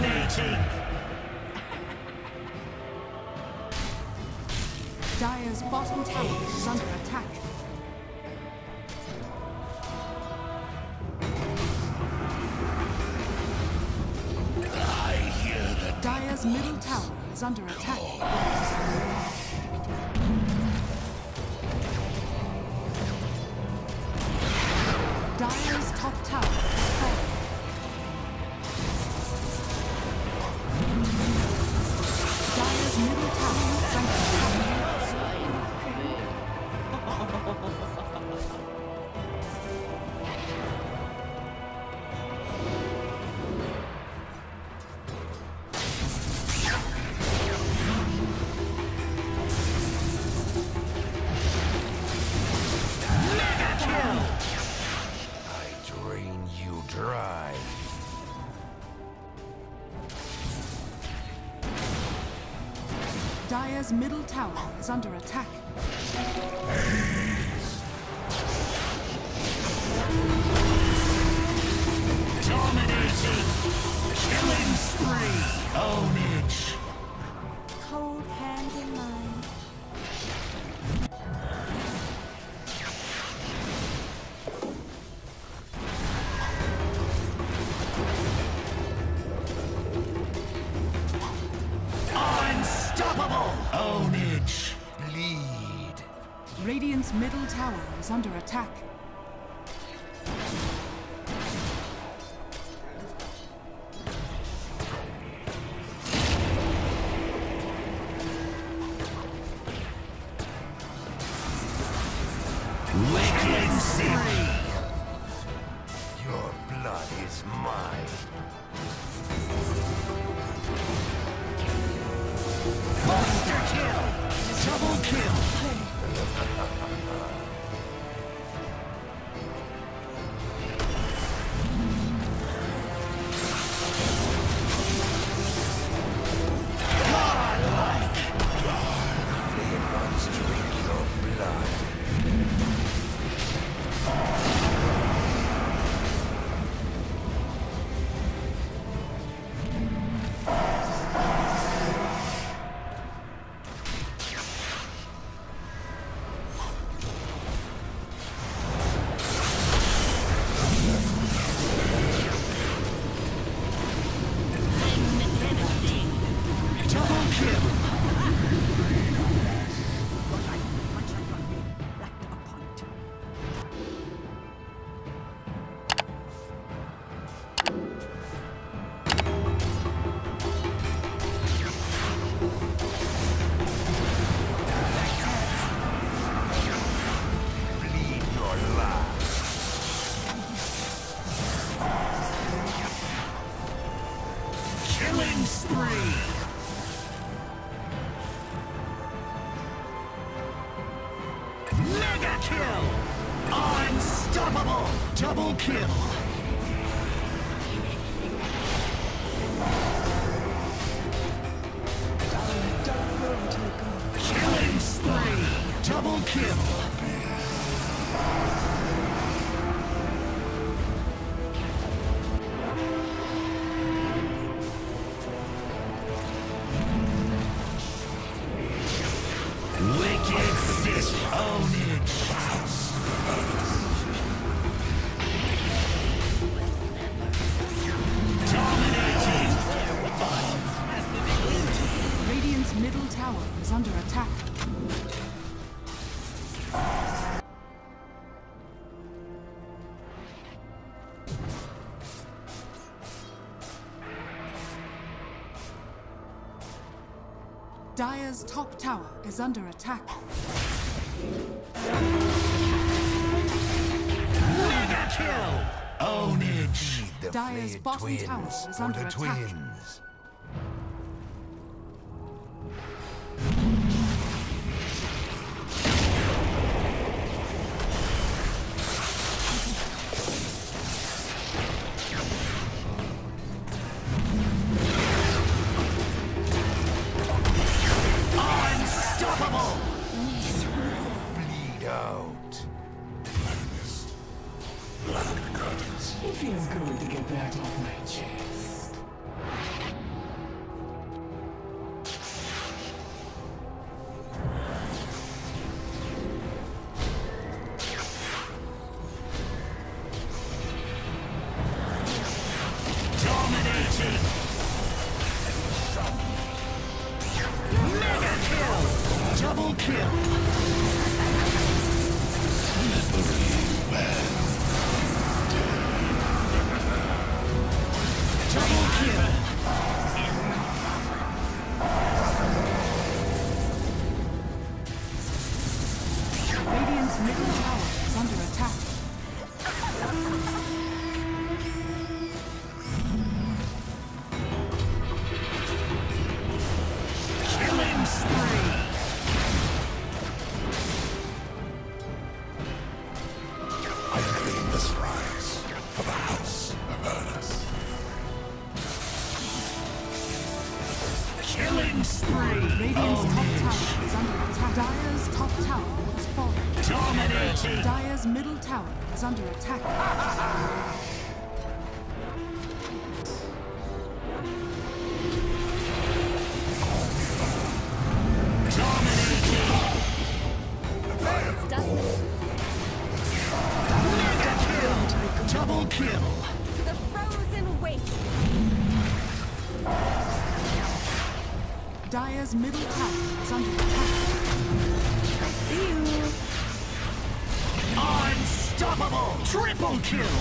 Dominating! Dire's bottom tower is under attack. I hear the Dire's middle tower is under attack. Dire's middle tower is under attack. Dominating! Killing spree! Ownage! Cold hand in mine. Radiant's middle tower is under attack. Wicked! Your blood is mine. Monster kill! Double kill! ハハハハ! Killing spree! Mega kill! Unstoppable! Double kill! Killing spree! Double kill! Wicked Sick Ownage! Dominating! Radiant's middle tower is under attack. Dire's top tower is under attack. Mega kill! Ownage! The Dire's bottom tower is under attack. twins. Feels good to get that off my chest. Dominating! Mega kill! Double kill! Radiant's top tower is under attack. Dire's top tower has fallen. Dominating! Dire's middle tower is under attack. Dire's middle tower is under attack. See you. Unstoppable! Triple kill!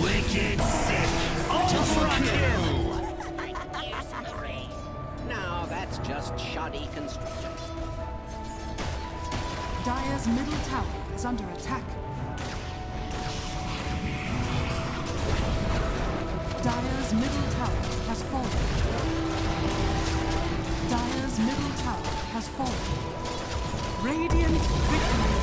Wicked sick! Ultra kill! No, that's just shoddy construction. Dire's middle tower is under attack. Tower has fallen. Dire's middle tower has fallen. Radiant victory.